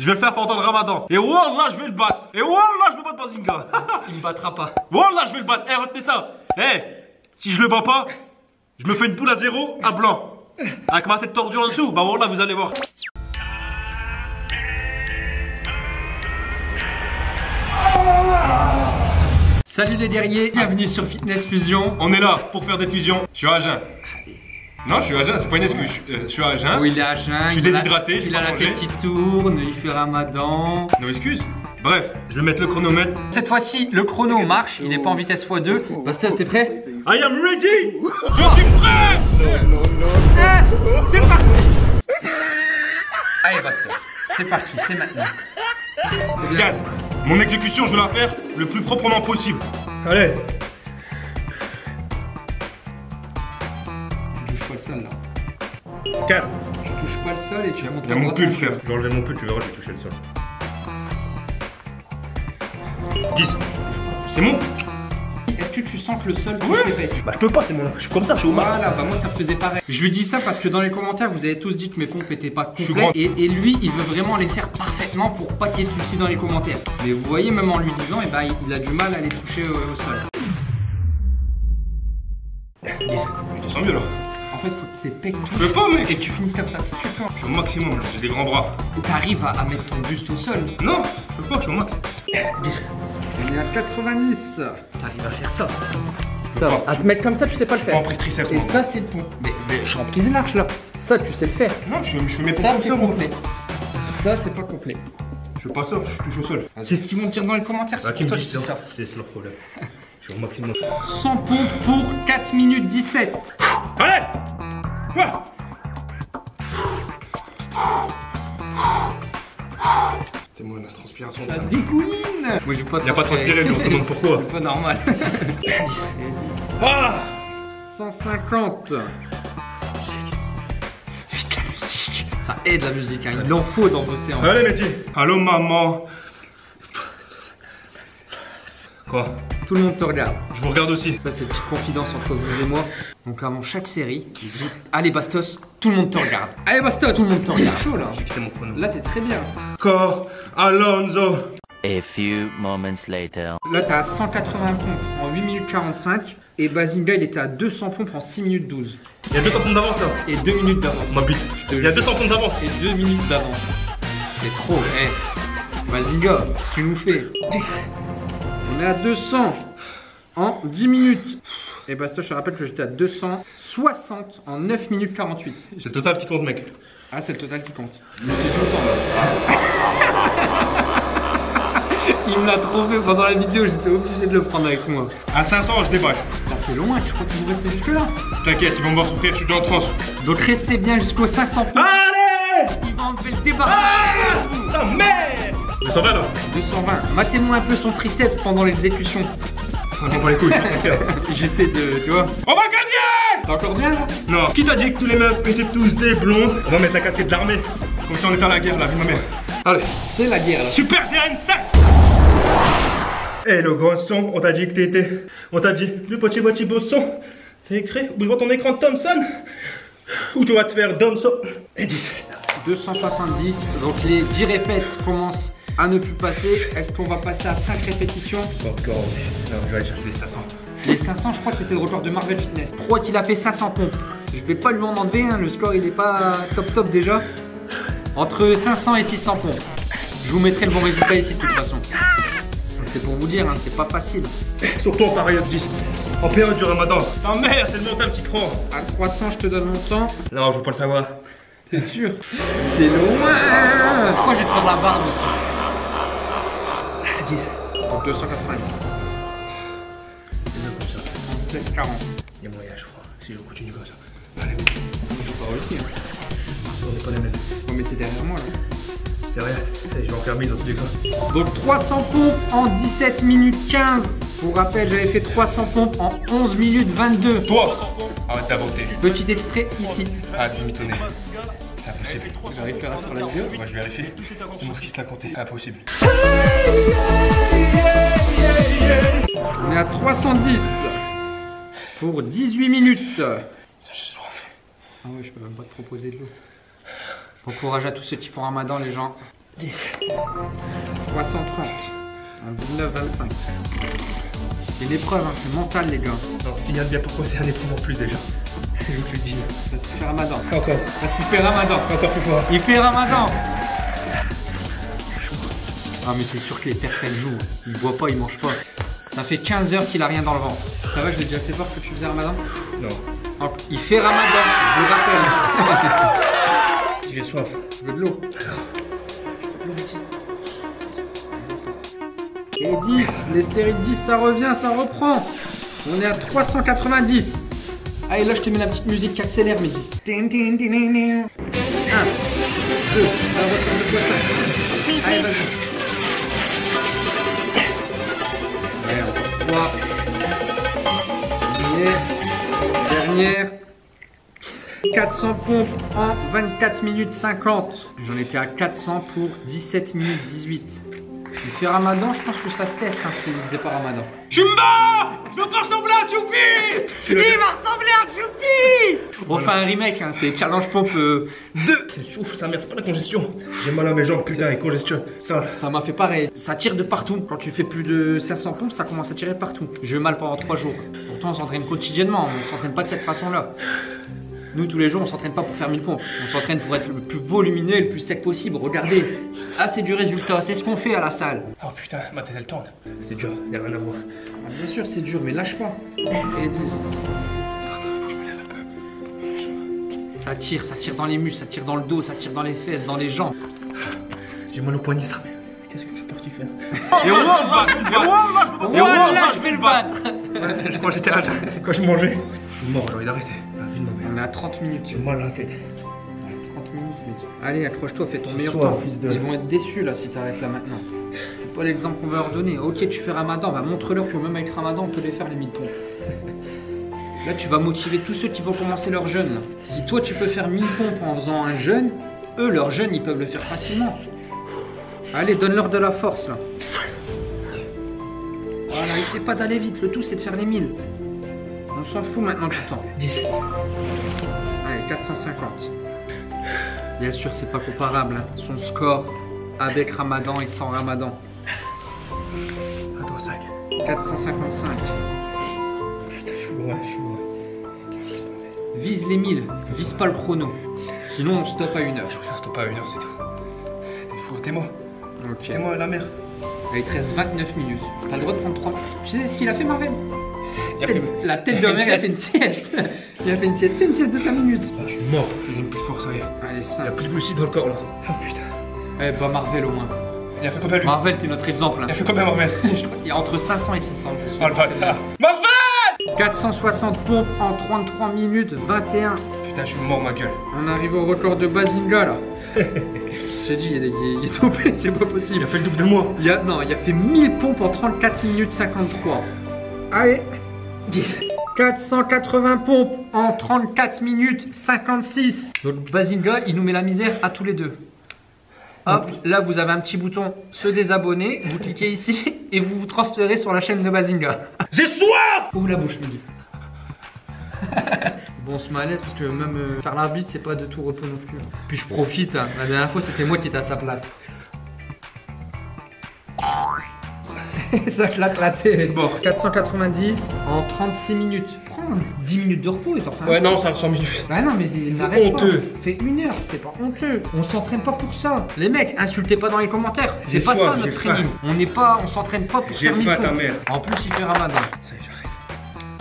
Je vais le faire pendant le ramadan. Et Wallah, je vais le battre. Et Wallah, je vais battre Bazinga. Il me battra pas. Wallah, je vais le battre. Eh, retenez ça. Eh, si je le bats pas, je me fais une boule à zéro à blanc. Avec ma tête tordue en dessous. Bah Wallah, vous allez voir. Salut les guerriers, bienvenue sur Fitness Fusion. On est là pour faire des fusions. Je suis à jeun. Non, je suis à jeun, c'est pas une excuse. Je, suis- euh, je suis à jeun. Où il est à jeun, Je suis il a la- déshydraté, j'ai il pas a la mangé. tête qui tourne, il fait ramadan. No excuse. Bref, je vais mettre le chronomètre. Cette fois-ci, le chrono marche, il n'est pas en vitesse x2. Bastos, t'es prêt I am ready. Je suis prêt. Ah, C'est parti Allez Bastos, c'est parti, c'est maintenant. Regarde, mon exécution, je vais la faire le plus proprement possible. Allez. 4. Tu touches pas le sol et tu vas monter Il y a mon pull, frère. Je vais enlever mon pull, tu verras, je vais toucher le sol. 10. C'est bon Est-ce que tu sens que le sol Ouais. te fait Bah, je peux pas, c'est mon. Je suis comme ça, je suis au. Voilà, bah moi ça me faisait pareil. Je lui dis ça parce que dans les commentaires, vous avez tous dit que mes pompes étaient pas complètes. Et, et lui, il veut vraiment les faire parfaitement pour pas qu'il y ait de soucis dans les commentaires. Mais vous voyez, même en lui disant, eh ben, il- il a du mal à les toucher au, au sol. Je te sens mieux là. Tes pecs Je peux pas, mec. et tu finisses comme ça. Si tu peux, Je suis au maximum, j'ai des grands bras. t'arrives à, à mettre ton buste au sol. Non, je peux pas, je suis au max. On est à 90. T'arrives à faire ça. Ça. À te mettre comme ça, tu sais pas le Je suis pas en prise triceps, Et moi. ça, c'est le pont. Mais, mais je suis en prise large là. Ça, tu sais le faire. Non, je, je fais mes Ça, comme c'est ça, complet. Ça, c'est pas complet. Je fais pas ça, je touche au sol. C'est ce qu'ils vont te dire dans les commentaires. Bah, C'est me toi ça ça. C'est c'est leur problème. Je suis au maximum. 100 pompes pour 4 minutes 17. Allez T'es moi la transpiration de Ça ça. dégouline Moi je vais pas Y a pas transpiré, lui, on se demande pourquoi. C'est pas normal. Ah 150. Vite la musique. Ça aide la musique, hein. il en faut dans vos séances. Allez, Mehdi. Allô, maman. Quoi? Tout le monde te regarde. Je vous regarde aussi. Ça c'est une petite confidence entre vous et moi. Donc avant chaque série, il dit Allez Bastos, tout le monde te regarde. Allez Bastos, tout le monde te regarde. chaud là. J'ai quitté mon chrono. Là t'es très bien. Corps, Alonso. A few moments later. Là t'es à 180 pompes en 8 minutes 45. Et Bazinga il était à 200 pompes en 6 minutes 12. Il y a 200 points d'avance là. Et 2 minutes d'avance. Ma bite. Il y a 200 points d'avance. et 2 minutes d'avance. C'est trop, eh. Vas-y, gars, ce qu'il nous fait. On est à 200 en 10 minutes. Et Bastos, je te rappelle que j'étais à 260 en 9 minutes 48. C'est le total qui compte, mec. Ah, c'est le total qui compte. Il me. Il l'a trop fait pendant la vidéo, j'étais obligé de le prendre avec moi. À 500, je déballe. Ça fait loin, tu crois que vous restez jusque là? T'inquiète, ils vont me voir souffrir, je suis déjà en transe. Donc restez bien jusqu'aux 500 points. Allez Ils vont enlever le débat. Ah, merde 220 là. 220. Matez-moi un peu son triceps pendant l'exécution. On prend pas les couilles. J'essaie de, tu vois. On va gagner T'es encore bien là? Non. Qui t'a dit que tous les meufs étaient tous des blondes On va mettre la casquette de l'armée. Comme si on était à la guerre, la vie ma mère. Allez. C'est la guerre là. Super Saiyan 5 Eh le garçon, on t'a dit que t'étais. On t'a dit, le petit petit bosson, t'es écrit devant ton écran de Thompson Ou tu vas te faire Domso Et 10. 270. Donc les 10 répètes commencent à ne plus passer. Est-ce qu'on va passer à 5 répétitions? Encore. Non, je vais aller chercher les 500. Les 500, je crois que c'était le record de Marvel Fitness. Je crois qu'il a fait 500 pompes. Je vais pas lui en enlever, hein, le score il est pas top top déjà. Entre 500 et 600 pompes. Je vous mettrai le bon résultat ici de toute façon. C'est pour vous dire, hein, c'est pas facile. Surtout en période 10. En période du ramadan. Ta mère, c'est le montant qui prend. À 300, je te donne mon temps. Non, je veux pas le savoir. T'es sûr T'es loin Pourquoi je vais te faire la barre aussi? 10. Donc 290. 16, 40. Il y a moyen, je crois. Si je continue comme ça. Allez, Je vais pas réussir. on n'est pas les mêmes. Vous mettez derrière moi là. C'est rien. Je vais en faire mille dans tous les cas. Donc 300 pompes en 17 minutes 15. Pour rappel, j'avais fait 300 pompes en 11 minutes 22. Toi Arrête d'inventer. Petit extrait ici. Ah, du mitonner. C'est impossible. J'arrive à faire sur la vidéo. Moi, je vérifie. C'est moi qui te l'a compté. Impossible. On est à 310 pour 18 minutes. J'ai soif. Ah ouais, je peux même pas te proposer de l'eau. Bon courage à tous ceux qui font ramadan, les gens. 330. En 19, 25. C'est l'épreuve, hein, c'est mental, les gars. Non, signale bien c'est un épreuve en plus déjà. Je vous le dis. Ça se fait ramadan. Encore, Ça se fait ramadan. encore plus fort. Il fait ramadan. Ah, mais c'est sûr que les pères qu'elles jouent, ils boivent pas, ils mangent pas. Ça fait 15 heures qu'il a rien dans le ventre. Ça va, je l'ai déjà fait voir que tu faisais ramadan Non, Ah, Il fait ramadan, je vous rappelle. j'ai soif. Je veux de l'eau. Et 10, les séries de 10, ça revient, ça reprend. On est à 390. Allez, là, je te mets la petite musique qui accélère, Mehdi. 1, 2, Dernière. Dernière. 400 pompes en 24 minutes 50. J'en étais à 400 pour 17 minutes 18. Il fait ramadan, je pense que ça se teste hein, s'il ne faisait pas ramadan. Chumba Je veux pas ressembler à Choupi Il va ressembler à Choupi On fait un remake, hein, c'est Challenge Pompe euh, 2. Ouf, sa mère, c'est pas la congestion. J'ai mal à mes jambes, putain, et congestion. Ça, Ça m'a fait pareil. Ça tire de partout. Quand tu fais plus de 500 pompes, ça commence à tirer partout. J'ai eu mal pendant 3 jours. Pourtant, on s'entraîne quotidiennement. On s'entraîne pas de cette façon-là. Nous, tous les jours, on s'entraîne pas pour faire 1000 pompes. On s'entraîne pour être le plus volumineux et le plus sec possible. Regardez. Ah, c'est du résultat. C'est ce qu'on fait à la salle. Oh putain, ma tête elle tourne. C'est dur, y'a rien à voir. Ah, bien sûr, c'est dur, mais lâche pas. Et 10. Ça tire, ça tire dans les muscles, ça tire dans le dos, ça tire dans les fesses, dans les jambes. J'ai mal au poignet, ça. Suis parti faire Et voilà, je vais le battre. Je crois que j'étais là quand je mangeais. Je suis mort, j'ai envie d'arrêter. Mère. On est à 30 minutes. J'ai mal à la tête. Ouais, 30 minutes, mec. Allez, accroche-toi, fais ton meilleur temps. fils de- Ils vont être déçus là si t'arrêtes là maintenant. C'est pas l'exemple qu'on va leur donner. Ok, tu fais ramadan, bah montre-leur que même avec ramadan, on peut les faire les 1000 pompes. Là, tu vas motiver tous ceux qui vont commencer leur jeûne. Si toi, tu peux faire 1000 pompes en faisant un jeûne, eux, leur jeûne, ils peuvent le faire facilement. Allez, donne-leur de la force là. Voilà, essaie pas d'aller vite, le tout c'est de faire les 1000. On s'en fout maintenant du temps. 10. Allez, 450. Bien sûr, c'est pas comparable. hein. Son score avec Ramadan et sans Ramadan. Attends, 5. 455. Putain, je suis loin, je suis loin. Vise les 1000, vise pas le chrono. Sinon, on stoppe à une heure. Je préfère stopper à une heure, c'est tout. T'es fou, t'es moi. Ok. T'es moi, la. Allez, il te reste 29 minutes. T'as le droit de prendre 3 Tu sais ce qu'il a fait, Marvel Il a fait- La tête il de mère, il a fait une sieste. Il a fait une sieste. Fais une sieste de 5 minutes. Ah, je suis mort, je n'ai plus de force, ça y est. Allez, Il a 5. plus de glucides dans le corps là. Ah putain. Eh bah, Marvel au moins. Il a fait combien lui Marvel, t'es notre exemple. hein. Il a fait combien Marvel qu'il y a entre 500 et 600. je suis Oh le bâtard Marvel 460 pompes en 33 minutes 21. Putain, je suis mort ma gueule. On arrive au record de Bazinga là. J'ai dit, il est, il est- c'est pas possible. Il a fait le double de moi. Il a, non, il a fait 1000 pompes en 34 minutes 53. Allez, 10. 480 pompes en 34 minutes 56. Donc Bazinga, il nous met la misère à tous les deux. Hop, là vous avez un petit bouton se désabonner, vous cliquez ici et vous vous transférez sur la chaîne de Bazinga. J'ai soif Ouvre la bouche, Mehdi. bon, on se met à l'aise parce que même euh, faire l'arbitre, c'est pas de tout repos non plus. Puis je profite, hein. la dernière fois, c'était moi qui étais à sa place. Ça claque la tête. Bon. 490 en 36 minutes. Prends 10 minutes de repos et t'en Ouais, non, ça ressemble minutes. bah non, mais il C'est pas. honteux. Fais une heure, c'est pas honteux. On s'entraîne pas pour ça. Les mecs, insultez pas dans les commentaires. C'est pas soif, ça notre faim. training. On n'est pas, on s'entraîne pas pour J'ai faire ta mère. En plus, il fait ramadan.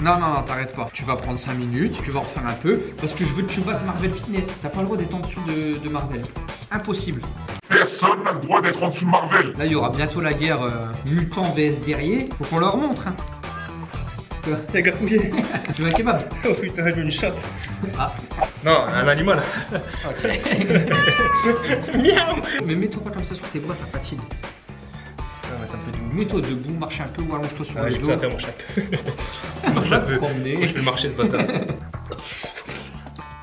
Non, non, non, t'arrêtes pas. Tu vas prendre 5 minutes, tu vas en refaire un peu, parce que je veux que tu battes Marvel Fitness. T'as pas le droit d'être en dessous de, de Marvel. Impossible. Personne n'a le droit d'être en dessous de Marvel. Là, il y aura bientôt la guerre euh, mutant vs guerrier. Faut qu'on leur montre. Hein. Quoi? T'es gafouillé. Tu veux un kebab? Oh putain, je veux une chatte. Ah, Non, un animal. Miaou mais mets-toi pas comme ça sur tes bras, ça fatigue. Ah, mais ça me fait du Mets-toi debout, marche un peu ou allonge-toi sur Ah, le j'ai dos. chat. Marche un peu. Je fais le marché, ce bâtard.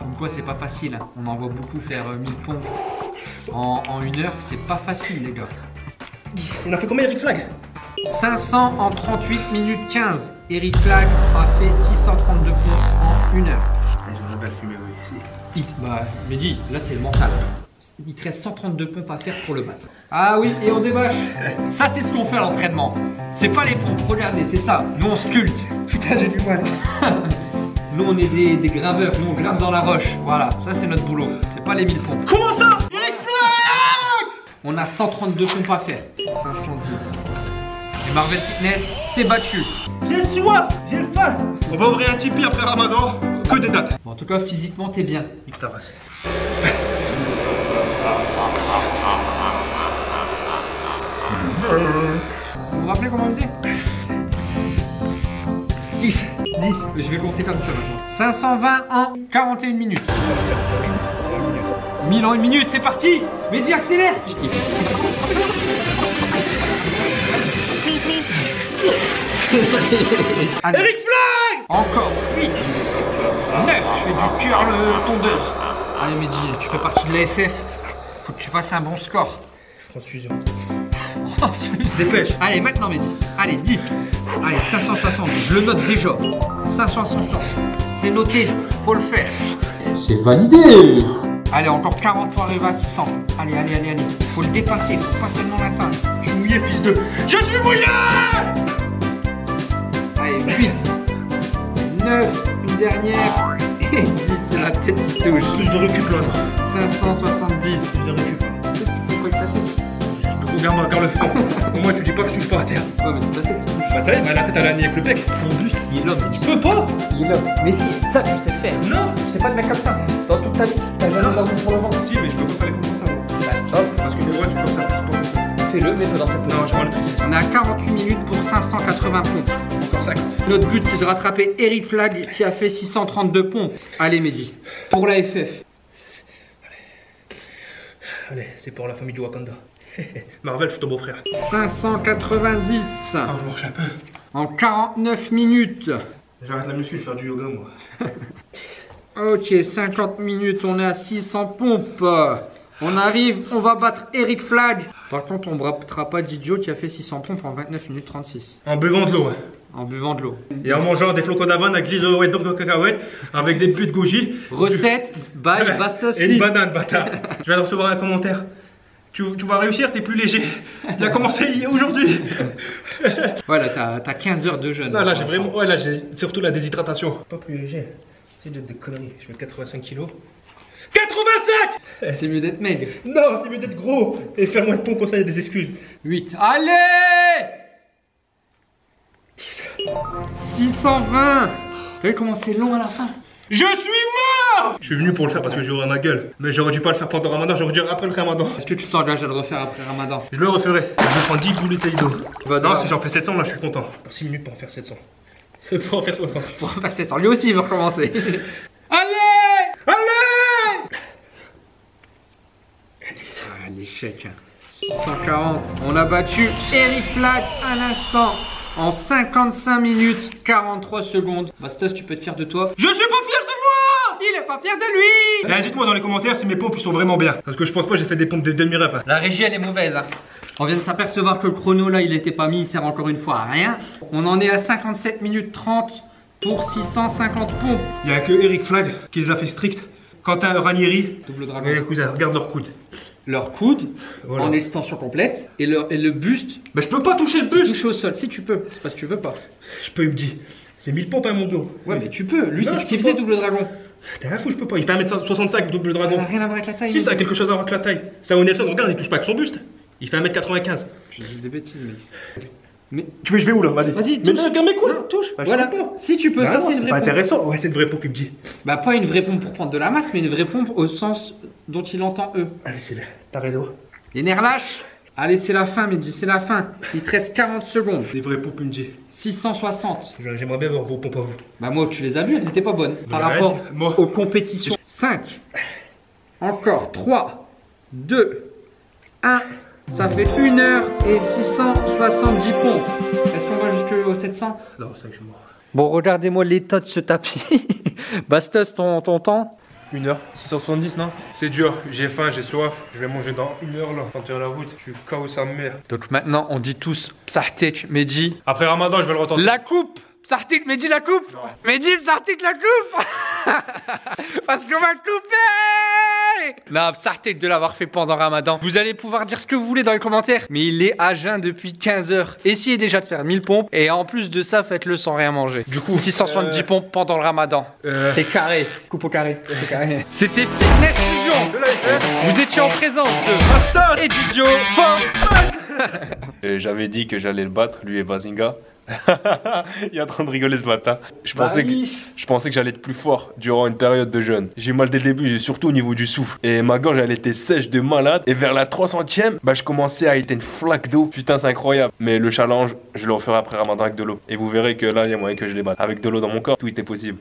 Comme quoi, c'est pas facile. hein. On en voit beaucoup faire euh, 1000 pompes en, en une heure. C'est pas facile, les gars. On a fait combien Eric Flag 500 en 38 minutes 15. Eric Flag a fait 632 pompes en une heure. J'aurais bien fumé, oui. Bah, Mehdi, là c'est le mental. Il te reste 132 pompes à faire pour le battre. Ah oui, et on débâche. Ça, c'est ce qu'on fait à l'entraînement. C'est pas les pompes, regardez, c'est ça. Nous, on sculpte. Putain, j'ai du mal. Nous, on est des, des graveurs. Nous, on grave dans la roche. Voilà, ça, c'est notre boulot. C'est pas les 1000 pompes. Comment ça? Eric On a 132 pompes à faire. 510. Du Marvel Fitness, c'est battu. J'ai soif J'ai faim On va ouvrir un Tipeee après Ramadan. Que des dates. Bon, en tout cas, physiquement, t'es bien. Nique ta Vous vous rappelez comment on faisait 10. 10. Je vais compter comme ça maintenant. 520 en 41 minutes. 1000 en une minute, c'est parti Mehdi, accélère Je kiffe. Allez, Eric Flag encore 8 9 Je fais du cœur le tondeuse. Allez Mehdi, tu fais partie de la FF. Faut que tu fasses un bon score. Transfusion. Ensuite, Dépêche. Allez, maintenant Mehdi. Allez, 10. Allez, 560. Je le note déjà. 560. C'est noté. Faut le faire. C'est validé Allez, encore 40 pour arriver à 600. Allez, allez, allez, allez. Faut le dépasser. Faut pas seulement l'atteindre. Je suis mouillé, fils de. Je suis mouillé Allez, 8. 9. Une dernière. Et 10. C'est la tête qui touche. Plus de récup là. 570. Plus de récup. Le fond. Au moins, tu dis pas que je touche pas à terre. Ouais, mais c'est ta tête. Bah, ça y est, bah, la tête, elle a nié avec le bec. Ton buste, il est l'homme. Tu peux pas Il est l'homme. Mais si, ça, tu sais le faire. Non C'est pas de mec comme ça. Dans toute ta vie, t'as jamais dormi pour le ventre. Si, mais je peux pas faire les confortables. Bah, hop, Parce que les ouais, c'est comme ça. fais-le, mets-toi dans cette Non, j'ai pas le triceps. On est à 48 minutes pour 580 pompes. Encore 50. Notre but c'est de rattraper Eric Flag qui a fait 632 pompes. Allez Mehdi, pour la FF. Allez, c'est pour la famille du Wakanda. Marvel, je suis ton beau-frère. 590 Ah, je marche un peu. en 49 minutes. J'arrête la muscu, je vais faire du yoga, moi. Ok, 50 minutes, on est à 600 pompes. On arrive, on va battre Eric Flag. Par contre, on ne battra pas Didio qui a fait 600 pompes en 29 minutes 36 En buvant de l'eau, ouais. en buvant de l'eau. Et en mangeant des flocons d'avoine avec l'iso et de cacahuètes, avec des buts de goji. Recette by Bastos Et une banane, bâtard. Je de recevoir un commentaire. Tu, tu vas réussir, t'es plus léger. Il a commencé aujourd'hui. Voilà, t'as t'as 15 heures de jeûne. Non, là, j'ai vraiment. Ouais, là, j'ai surtout la déshydratation. Pas plus léger. C'est de des conneries. Je fais 85 kilos. 85 C'est mieux d'être maigre. Non, c'est mieux d'être gros et faire moins de pompes comme ça, il y a des excuses. 8. Allez 620 T'as vu comment c'est long à la fin? Je suis mort Je suis venu pour le faire parce que j'aurais ma gueule. Mais j'aurais dû pas le faire pendant le ramadan, j'aurais dû le faire après le ramadan. Est-ce que tu t'engages à le refaire après Ramadan? Je le referai. Je prendre 10 boulettes d'eau. Bah, non, si j'en fais 700, là, je suis content. Pour 6 minutes pour en faire 700. pour en faire 60. Pour faire 700. Lui aussi il veut recommencer. Allez Allez Ah, l'échec. 640. On a battu Eric Flag à l'instant. En 55 minutes 43 secondes. Bastos, tu peux être fier de toi? Je suis pas fier de est pas fier de lui Dites-moi dans les commentaires si mes pompes sont vraiment bien. Parce que je pense pas que j'ai fait des pompes de demi-rep. hein. La régie elle est mauvaise. hein. On vient de s'apercevoir que le chrono là il était pas mis, il sert encore une fois à rien. On en est à 57 minutes 30 pour 650 pompes. Il y a que Eric Flag qui les a fait strict. Quentin Ranieri. Double dragon. Et cousins, regarde leur coude. Leur coude Voilà. en extension complète et, leur, et le buste Mais je peux pas toucher le bus touché au sol. Si tu peux, c'est parce que tu veux pas. Je peux, il me dit. C'est 1000 pompes à mon dos. Ouais, mais tu peux. Lui, c'est ce qu'il faisait double dragon. T'es un fou, je peux pas. Il fait 1m65 double Ça dragon. n'a rien à voir avec la taille. Si, ça a quelque chose à voir avec la taille. Ça, Nelson, regarde, il touche pas avec son buste. Il fait 1m95. Je dis des bêtises, mais. Mais Tu veux, je vais où là? Vas-y. Vas-y, Mais touche. regarde mes. Non, touche. Bah, voilà. Si tu peux, Bah ça c'est une vraie pompe. intéressant. Ouais, c'est une vraie pompe, il me dit. Bah pas une vraie pompe pour prendre de la masse, mais une vraie pompe au sens dont il entend eux. Allez, c'est bien. T'as raison. Les nerfs lâches. Allez, c'est la fin, Mehdi, c'est la fin. Il te reste 40 secondes. Des vraies pompes, dit. 660. J'aimerais bien voir vos pompes à vous. Bah moi, tu les as vues, elles étaient pas bonnes. Par Ouais, rapport moi. aux compétitions. 5. Encore 3. 2. 1. Ça fait 1 heure et 670 pompes. Est-ce qu'on va jusqu'au 700 Non, c'est que je suis mort. Bon, regardez-moi l'état de ce tapis. Bastos, ton, ton temps? 1h670, non? C'est dur. J'ai faim, j'ai soif. Je vais manger dans une heure là. Quand tu es à la route, je suis KO sa mère. Donc maintenant, on dit tous Psartek, Mehdi. Après Ramadan, je vais le retenter. La coupe Psartek, Mehdi, la coupe Mehdi, Psartek, la coupe Parce qu'on va couper Ouais Non, sortez de l'avoir fait pendant Ramadan. Vous allez pouvoir dire ce que vous voulez dans les commentaires, mais il est à jeun depuis 15 heures. Essayez déjà de faire 1000 pompes, et en plus de ça, faites-le sans rien manger. Du coup, 670 euh, pompes pendant le Ramadan. Euh, C'est carré, coupe au carré. C'était Fitness Fusion de la. Vous étiez en présence de Master. et Didio Fort Euh, J'avais dit que j'allais le battre, lui et Bazinga. Il est en train de rigoler ce matin. Je pensais que, je pensais que j'allais être plus fort durant une période de jeûne. J'ai mal dès le début, surtout au niveau du souffle. Et ma gorge, elle était sèche de malade. Et vers la 300ème, bah, je commençais à être une flaque d'eau. Putain, c'est incroyable. Mais le challenge, je le referai après Ramadan avec de l'eau. Et vous verrez que là, il y a moyen que je les batte. Avec de l'eau dans mon corps, tout était possible.